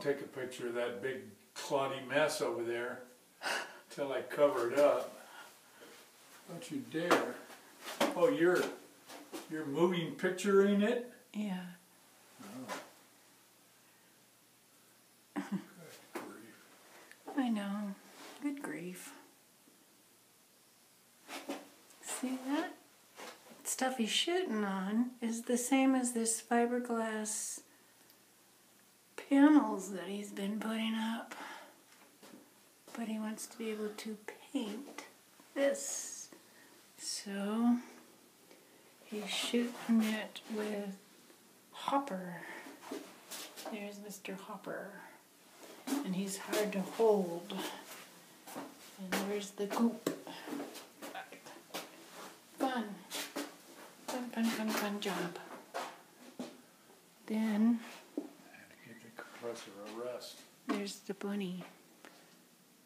take a picture of that big cloddy mess over there till I cover it up. Don't you dare. Oh, you're, you're moving picturing it? Yeah. Good grief. I know. Good grief. See that? Stuff he's shooting on is the same as this fiberglass panels that he's been putting up. But he wants to be able to paint this. So he's shooting it with Hopper. There's Mr. Hopper. And he's hard to hold. And there's the goop? Fun. Fun, fun, fun, fun job. Then compressor a rest. there's the bunny.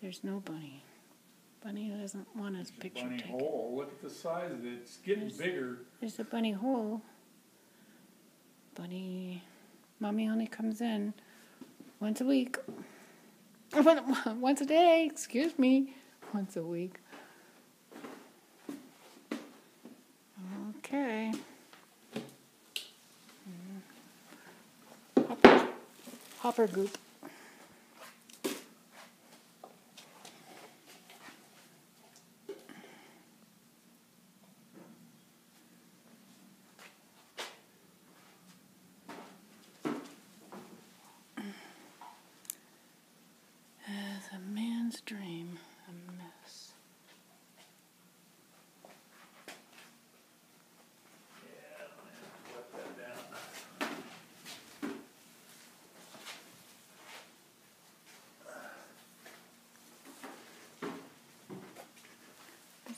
There's no bunny. Bunny doesn't want his picture Bunny taken. hole, look at the size of it, it's getting There's- bigger. There's a bunny hole. Bunny. Mommy only comes in once a week. Once a day, excuse me. Once a week. Okay. Hopper goop. As a man's dream, a mess.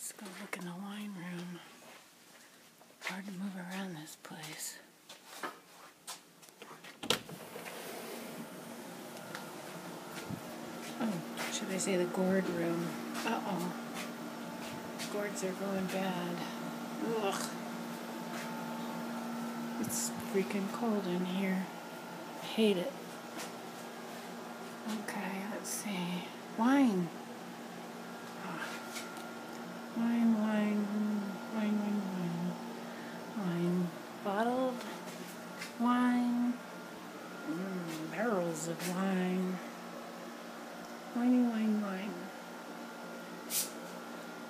Let's go look in the wine room. Hard to move around this place. Oh, should I say the gourd room? Uh oh. Gourds are going bad. Ugh. It's freaking cold in here. Hate it. Okay, let's see. Wine. Ah. Wine, wine, wine, wine, wine. Wine. Bottled wine. Mm, of wine. Winey, wine, wine.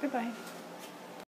Goodbye.